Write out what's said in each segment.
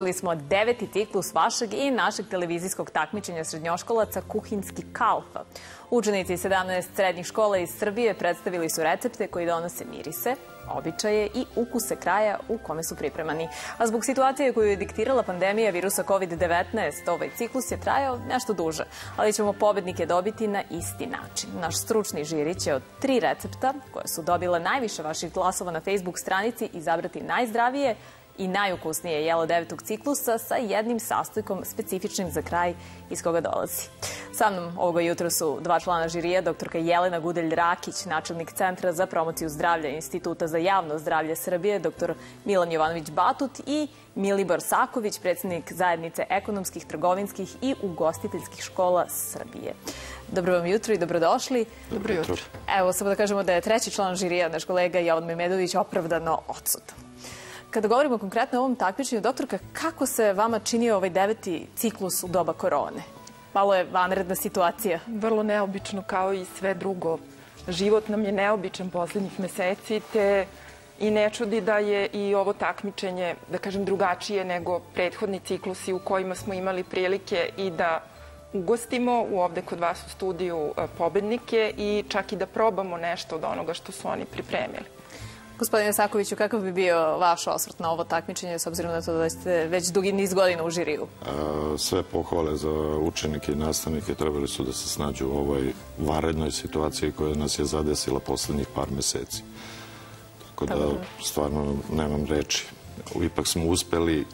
Počeli smo deveti ciklus vašeg i našeg televizijskog takmičenja srednjoškolaca Kuhinski kalfa. Učenici 17 srednjih škola iz Srbije predstavili su recepte koji donose mirise, običaje i ukuse kraja u kome su pripremani. A zbog situacije koju je diktirala pandemija virusa COVID-19, ovaj ciklus je trajao nešto duže, ali ćemo pobednike dobiti na isti način. Naš stručni žiri će od tri recepta, koje su dobile najviše vaših glasova na Facebook stranici, izabrati najzdravije, i najukusnije jelo devetog ciklusa sa jednim sastojkom specifičnim za kraj iz koga dolazi. Sa mnom ovoga jutra su dva člana žirija, doktorka Jelena Gudelj-Rakić, načelnik Centra za promociju zdravlja Instituta za javno zdravlje Srbije, doktor Milan Jovanović-Batut i Milibor Saković, predsednik zajednice ekonomskih, trgovinskih i ugostiteljskih škola Srbije. Dobro vam jutro i dobrodošli. Dobro jutro. Evo, samo da kažemo da je treći član žirija, naš kolega Jovan Memedović, opravdano odsutan. Kada govorimo konkretno o ovom takmičenju, doktorka, kako se vama činio ovaj deveti ciklus u doba korone? Malo je vanredna situacija. Vrlo neobično kao i sve drugo. Život nam je neobičan poslednjih meseci, te i ne čudi da je i ovo takmičenje, da kažem, drugačije nego prethodni ciklusi u kojima smo imali prilike i da ugostimo u ovde kod vas u studiju e, pobednike i čak i da probamo nešto od onoga što su oni pripremili. Gospodine Sakoviću, kakav bi bio vaš osvrt na ovo takmičenje, s obzirom na to da ste već dugi niz godina u žiriju? Sve pohvale za učenike i nastavnike trebali su da se snađu u ovoj varednoj situaciji koja nas je zadesila poslednjih par meseci. Tako da, stvarno, nemam reči. Ipak smo uspeli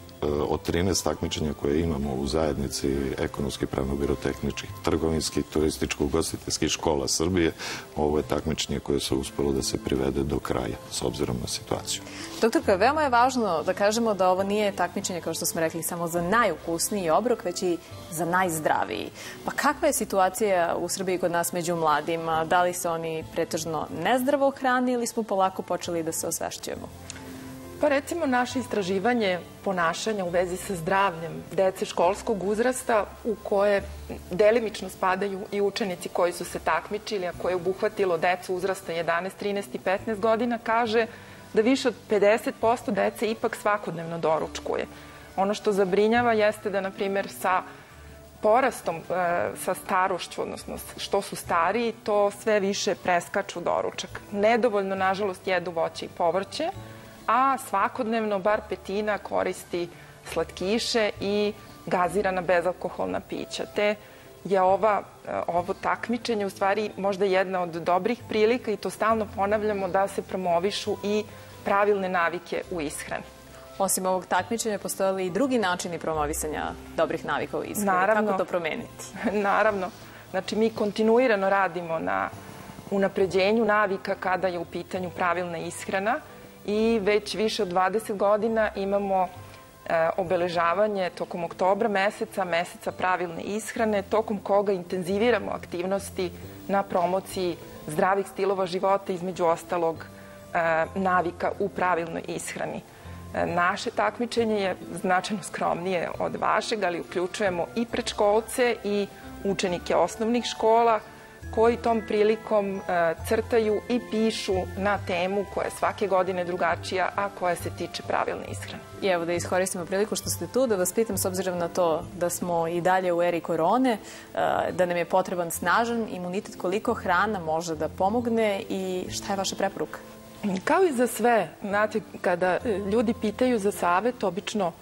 od 13 takmičenja koje imamo u zajednici ekonomski, pravno-birotehničkih, trgovinskih, turističko-ugostiteljskih škola Srbije, ovo je takmičenje koje se uspelo da se privede do kraja, s obzirom na situaciju. Doktorka, veoma je važno da kažemo da ovo nije takmičenje, kao što smo rekli, samo za najukusniji obrok, već i za najzdraviji. Pa kakva je situacija u Srbiji kod nas među mladima? Da li se oni pretežno nezdravo hrani ili smo polako počeli da se osvešćujemo? Pa recimo naše istraživanje ponašanja u vezi sa zdravljem dece školskog uzrasta u koje delimično spadaju i učenici koji su se takmičili, a koje je obuhvatilo decu uzrasta 11, 13 i 15 godina, kaže da više od 50% dece ipak svakodnevno doručkuje. Ono što zabrinjava jeste da, na primjer, sa porastom, e, sa starošću, odnosno što su stariji, to sve više preskaču doručak. Nedovoljno, nažalost, jedu voće i povrće, a svakodnevno bar petina koristi slatkiše i gazirana bezalkoholna pića. Te je ova, e, ovo takmičenje u stvari možda jedna od dobrih prilika i to stalno ponavljamo da se promovišu i pravilne navike u ishrani. Osim ovog takmičenja, postoje li i drugi načini promovisanja dobrih navika u ishrani? Naravno. Kako to promeniti? Naravno. Znači, mi kontinuirano radimo na unapređenju navika kada je u pitanju pravilna ishrana i već više od 20 godina imamo e, obeležavanje tokom oktobra meseca, meseca pravilne ishrane, tokom koga intenziviramo aktivnosti na promociji zdravih stilova života, između ostalog e, navika u pravilnoj ishrani. E, naše takmičenje je značajno skromnije od vašeg, ali uključujemo i predškolce i učenike osnovnih škola, koji tom prilikom e, crtaju i pišu na temu koja je svake godine drugačija, a koja se tiče pravilne ishrane. I evo da iskoristimo priliku što ste tu, da vas pitam s obzirom na to da smo i dalje u eri korone, e, da nam je potreban snažan imunitet, koliko hrana može da pomogne i šta je vaša preporuka? Kao i za sve, znate, kada ljudi pitaju za savet, obično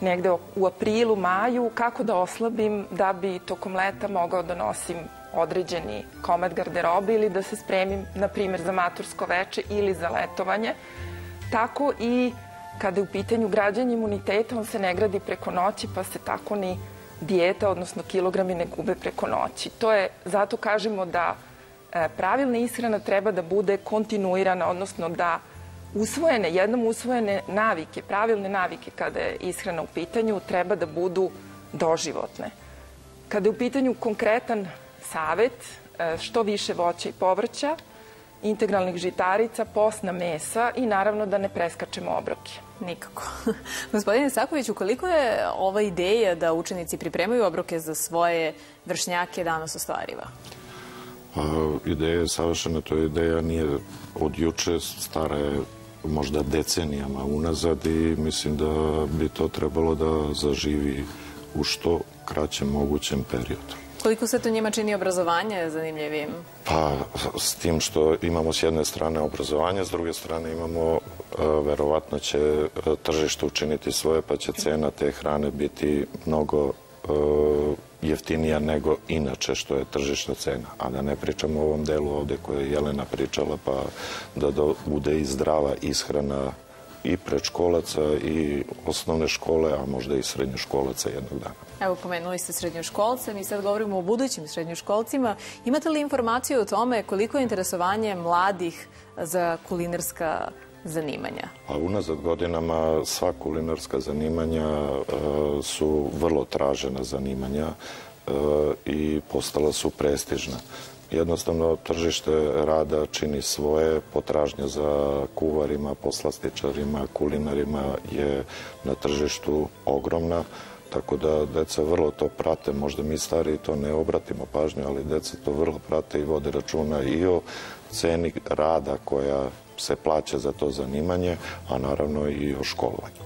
negde u aprilu, maju, kako da oslabim da bi tokom leta mogao da nosim određeni komad garderobe ili da se spremim, na primjer, za matursko veče ili za letovanje. Tako i kada je u pitanju građanje imuniteta, on se ne gradi preko noći, pa se tako ni dijeta, odnosno kilogrami ne gube preko noći. To je, zato kažemo da e, pravilna ishrana treba da bude kontinuirana, odnosno da usvojene, jednom usvojene navike, pravilne navike kada je ishrana u pitanju, treba da budu doživotne. Kada je u pitanju konkretan savet, e, što više voća i povrća, integralnih žitarica, posna mesa i naravno da ne preskačemo obroke. Nikako. Gospodine Saković, ukoliko je ova ideja da učenici pripremaju obroke za svoje vršnjake danas ostvariva? Pa, ideja je savršena, to je ideja nije od juče, stara je možda decenijama unazad i mislim da bi to trebalo da zaživi u što kraćem mogućem periodu. Koliko se to njima čini obrazovanje zanimljivim? Pa, s tim što imamo s jedne strane obrazovanje, s druge strane imamo, e, verovatno će e, tržište učiniti svoje, pa će cena te hrane biti mnogo e, jeftinija nego inače što je tržišna cena. A da ne pričamo o ovom delu ovde koje je Jelena pričala, pa da bude i zdrava ishrana i predškolaca i osnovne škole, a možda i srednjoškolaca jednog dana. Evo, pomenuli ste srednjoškolce, mi sad govorimo o budućim srednjoškolcima. Imate li informaciju o tome koliko je interesovanje mladih za kulinarska zanimanja? A unazad godinama sva kulinarska zanimanja e, su vrlo tražena zanimanja e, i postala su prestižna. Jednostavno, tržište rada čini svoje, potražnja za kuvarima, poslastičarima, kulinarima je na tržištu ogromna, tako da deca vrlo to prate, možda mi stari to ne obratimo pažnju, ali deca to vrlo prate i vode računa i o ceni rada koja se plaća za to zanimanje, a naravno i o školovanju.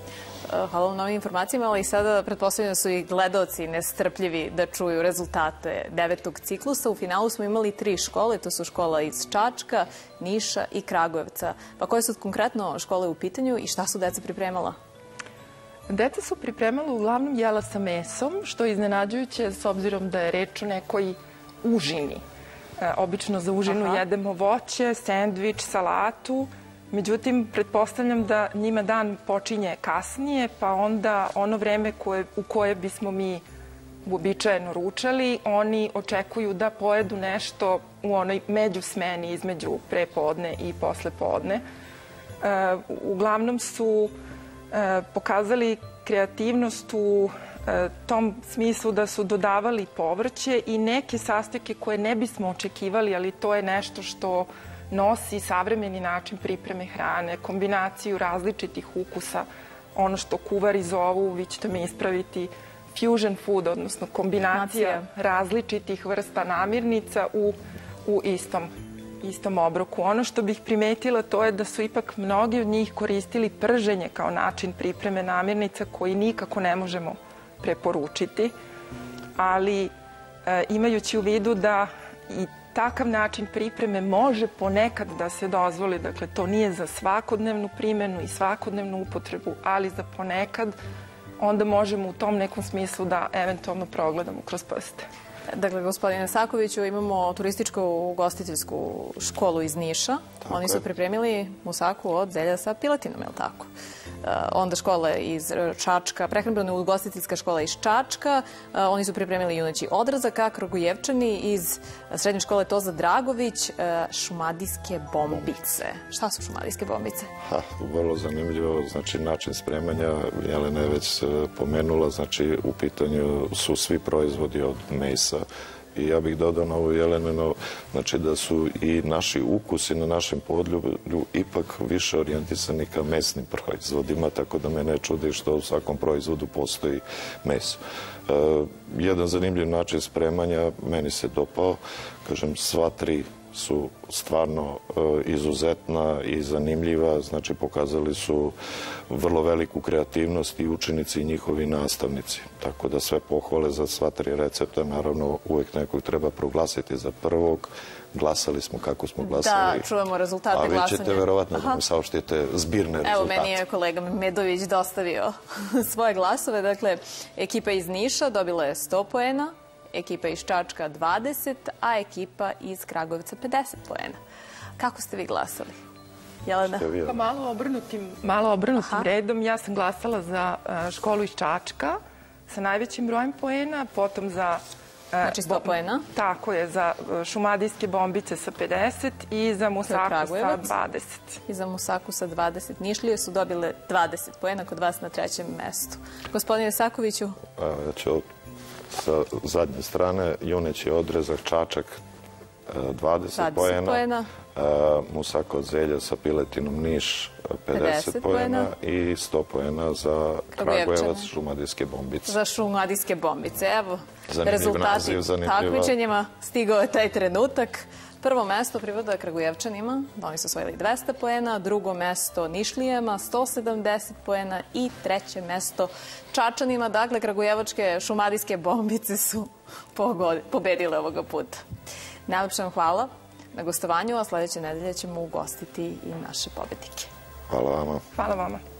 Eh, hvala vam na ovim informacijama, ali sada pretpostavljam da su i gledoci nestrpljivi da čuju rezultate devetog ciklusa. U finalu smo imali tri škole, to su škola iz Čačka, Niša i Kragujevca. Pa koje su konkretno škole u pitanju i šta su deca pripremala? Deca su pripremala uglavnom jela sa mesom, što je iznenađujuće s obzirom da je reč o nekoj užini. E, obično za užinu Aha. jedemo voće, sendvič, salatu, Međutim, pretpostavljam da njima dan počinje kasnije, pa onda ono vreme koje, u koje bismo mi uobičajeno ručali, oni očekuju da pojedu nešto u onoj međusmeni između prepodne i poslepodne. E, uglavnom su e, pokazali kreativnost u e, tom smislu da su dodavali povrće i neke sastojke koje ne bismo očekivali, ali to je nešto što nosi savremeni način pripreme hrane, kombinaciju različitih ukusa, ono što kuvari zovu, vi ćete me ispraviti, fusion food, odnosno kombinacija različitih vrsta namirnica u, u istom, istom obroku. Ono što bih primetila to je da su ipak mnogi od njih koristili prženje kao način pripreme namirnica koji nikako ne možemo preporučiti, ali e, imajući u vidu da i takav način pripreme može ponekad da se dozvoli, dakle to nije za svakodnevnu primenu i svakodnevnu upotrebu, ali za ponekad onda možemo u tom nekom smislu da eventualno progledamo kroz prste. Dakle, gospodine Sakoviću, imamo turističko-ugostiteljsku školu iz Niša. Tako Oni su je. pripremili musaku od zelja sa piletinom, je li tako? Uh, onda škola iz Čačka, prehrambena ugostiteljska škola iz Čačka. Uh, oni su pripremili junaći odrazak, a Krogujevčani iz srednje škole Toza Dragović, uh, šumadijske bombice. Šta su šumadijske bombice? Ha, vrlo zanimljivo, znači način spremanja, Jelena je već pomenula, znači u pitanju su svi proizvodi od mesa, i ja bih dodao na ovo Jelenino, znači da su i naši ukusi na našem podljublju ipak više orijentisani ka mesnim proizvodima, tako da me ne čudi što u svakom proizvodu postoji meso. E, jedan zanimljiv način spremanja meni se dopao, kažem, sva tri su stvarno e, izuzetna i zanimljiva, znači pokazali su vrlo veliku kreativnost i učenici i njihovi nastavnici. Tako da sve pohvale za sva tri recepta, naravno uvek nekog treba proglasiti za prvog, glasali smo kako smo glasali. Da, čuvamo rezultate glasanja. A vi ćete verovatno da mi saopštite zbirne rezultate. Evo, meni je kolega Medović dostavio svoje glasove. Dakle, ekipa iz Niša dobila je 100 poena, ekipa iz Čačka 20, a ekipa iz Kragovca 50 poena. Kako ste vi glasali? Jelena? Pa malo obrnutim, malo obrnutim Aha. redom. Ja sam glasala za e, školu iz Čačka sa najvećim brojem poena, potom za e, Znači 100 poena? Tako je, za e, šumadijske bombice sa 50 i za musaku sa 20. I za musaku sa 20. Nišlije su dobile 20 poena kod vas na trećem mestu. Gospodine Sakoviću? Ja ću sa zadnje strane juneći odrezak Čačak 20, 20 pojena, pojena. Musako od zelja sa piletinom Niš 50, 50 pojena i 100 pojena za Kragujevac šumadijske bombice. Za šumadijske bombice. Evo, zanimljiv rezultati naziv, takmičenjima stigao je taj trenutak. Prvo mesto pripada Kragujevčanima, da oni su osvojili 200 poena, drugo mesto Nišlijama, 170 poena i treće mesto Čačanima. Dakle, Kragujevačke šumadijske bombice su pobedile ovoga puta. Najlepša vam hvala na gostovanju, a sledeće nedelje ćemo ugostiti i naše pobednike. Hvala vama. Hvala vama.